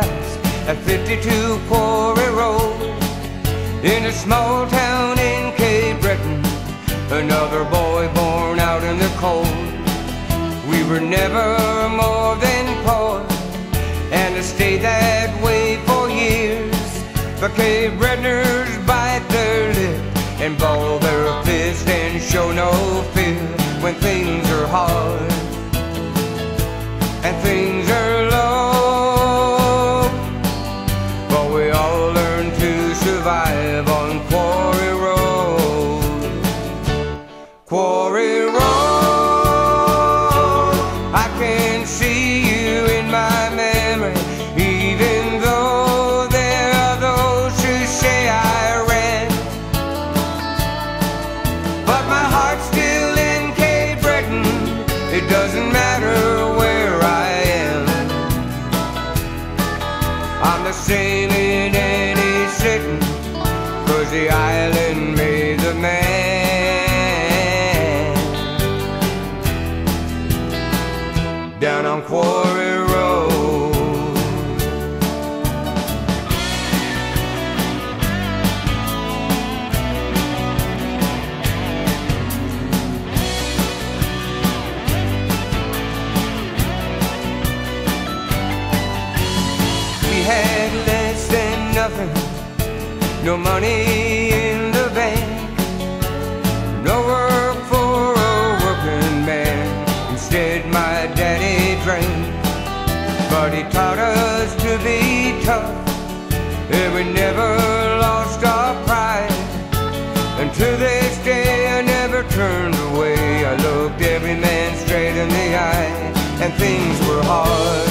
fast at 52 Quarry Road. In a small town in Cape Breton, another boy born out in the cold. We were never more than poor, and to stay that way for years. But Cape Bretoners bite their lip and ball their fist and show no fear when things are hard survive on Quarry Road. Quarry Road, I can see you in my memory, even though there are those who say I ran. But my heart's still in Cape Breton, it doesn't matter where I am. I'm the same in any sitting, the island made the man. Down on Quarry no money in the bank, no work for a working man. Instead, my daddy drank, but he taught us to be tough, and we never lost our pride. And to this day, I never turned away. I looked every man straight in the eye, and things were hard.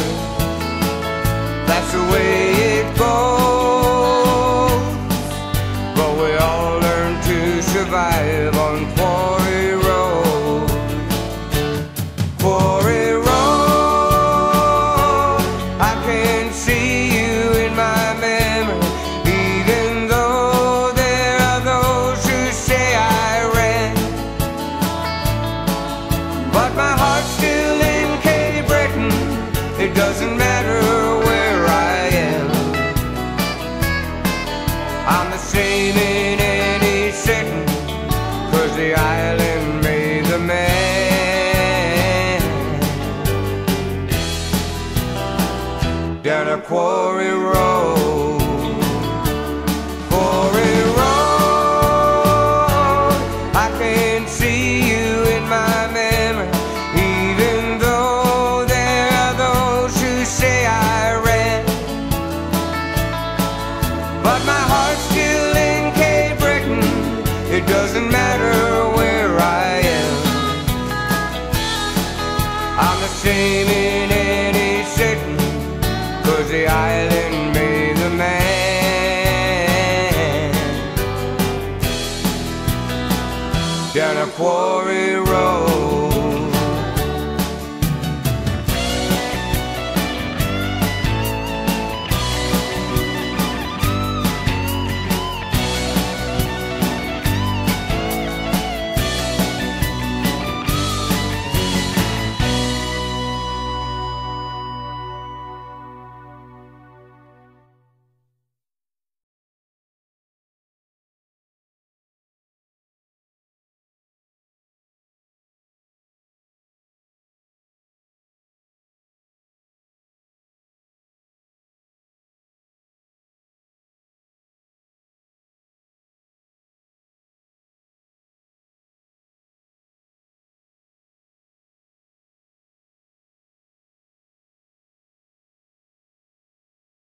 I'm the same in any the island made the man. Down a quarry road.